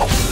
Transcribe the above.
Oh.